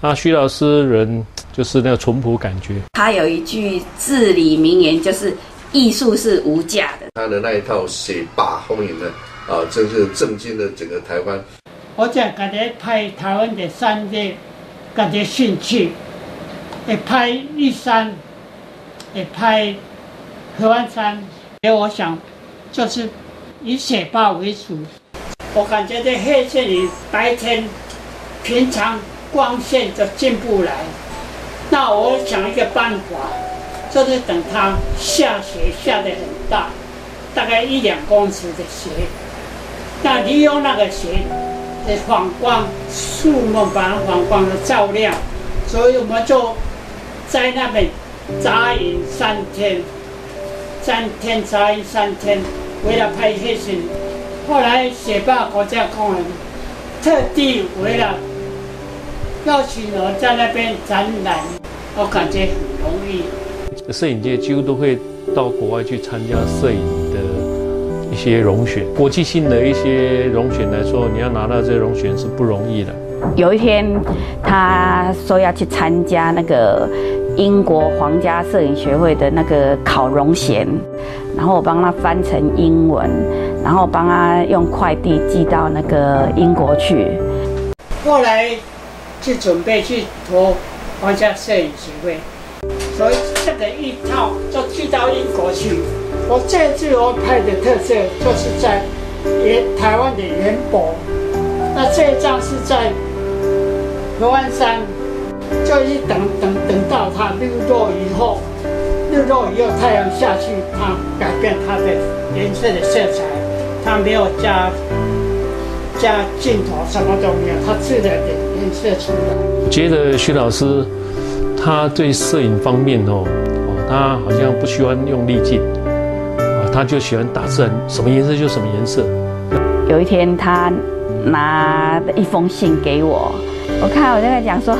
那徐老师人就是那个淳朴感觉。他有一句至理名言，就是艺术是无价的。他的那一套写罢风云呢，啊，真是震惊了整个台湾。我在家己拍台湾的山的，感觉兴趣，会拍玉山，会拍合欢山。所以我想，就是以写罢为主。我感觉在黑线里白天，平常光线就进不来。那我想一个办法，就是等它下雪下得很大，大概一两公尺的雪，那利用那个雪。反光，树木把反光的照亮，所以我们就在那边扎营三天，三天扎营三天，为了拍黑线。后来雪霸国家公园特地为了邀请我在那边展览，我感觉很容易。摄影界几乎都会到国外去参加摄影的。一些荣选，国际性的一些荣选来说，你要拿到这荣选是不容易的。有一天，他说要去参加那个英国皇家摄影学会的那个考荣衔，然后我帮他翻成英文，然后帮他用快递寄到那个英国去。后来就准备去投皇家摄影协会，所以这个一套就寄到英国去。我这次我拍的特色就是在原台湾的元博，那这一张是在合欢山，就是等等等到它日落以后，日落以后太阳下去，它改变它的颜色的色彩，它没有加加镜头，什么都没有，它自然的颜色出来。我觉得徐老师他对摄影方面哦，哦，他好像不喜欢用滤镜。啊他就喜欢打字，什么颜色就什么颜色。有一天，他拿一封信给我，我看我就在讲说：“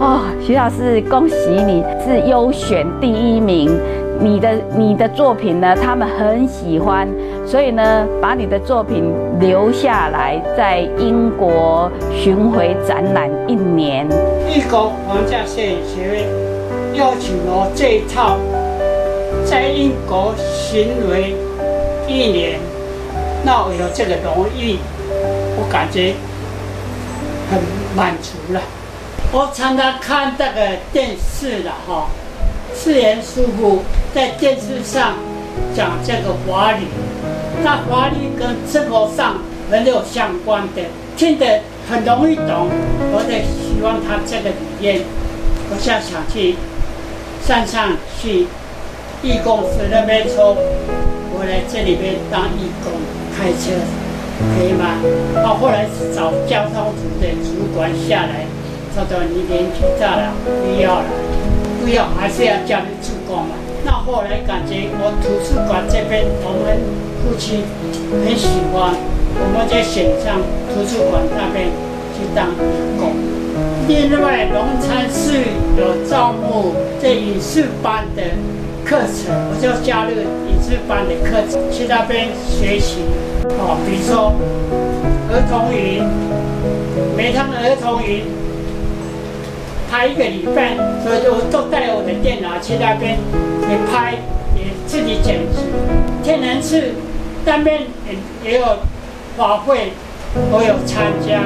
哦，徐老师，恭喜你是优选第一名，你的你的作品呢，他们很喜欢，所以呢，把你的作品留下来，在英国巡回展览一年。英国皇家摄影学院邀请我这一套。”在英国巡回一年，那我有这个荣誉，我感觉很满足了。我常常看这个电视的哈，世言师傅在电视上讲这个法理，那法律跟生活上很有相关的，听得很容易懂。我得希望他这个理念，我现在想去山上去。义工是那边说，我来这里边当义工，开车可以吗？到后来找交通组的主管下来，他说你年纪大了，不要了，不要还是要叫你助工嘛。那后来感觉我图书馆这边，我们父亲很喜欢，我们在选上图书馆那边去当义工。另外，农餐室有招募这影视班的。课程，我就加入影视班的课程，去那边学习。哦，比如说儿童营，每趟儿童营拍一个礼拜，所以我都带我的电脑去那边也拍，也自己剪辑。天然气那边也也有法会，我有参加，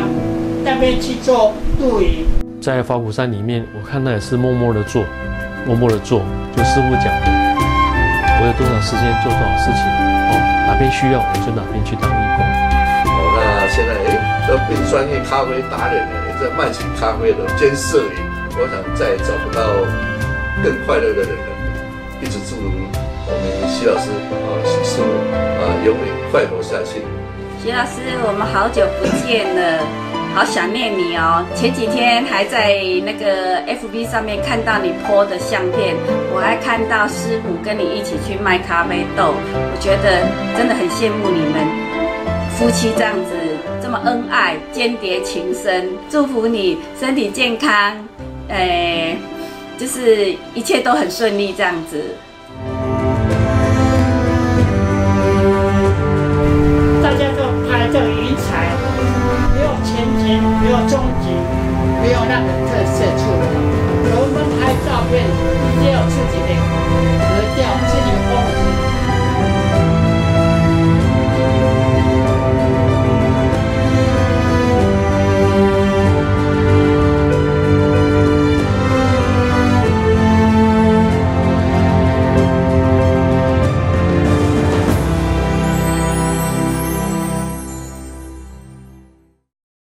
那边去做露营。在花果山里面，我看他也是默默的做。默默的做，就师傅讲的，我有多少时间做多少事情，哦，哪边需要我就哪边去当义工。哦，那现在哎，都变专业咖啡达人了，也在卖起咖啡的兼摄影，我想再也找不到更快乐的人了。一直祝我们徐老师啊，徐师傅啊，永远快活下去。徐老师，我们好久不见了。好想念你哦！前几天还在那个 FB 上面看到你 po 的相片，我还看到师傅跟你一起去卖咖啡豆，我觉得真的很羡慕你们夫妻这样子这么恩爱，间谍情深。祝福你身体健康，诶，就是一切都很顺利这样子。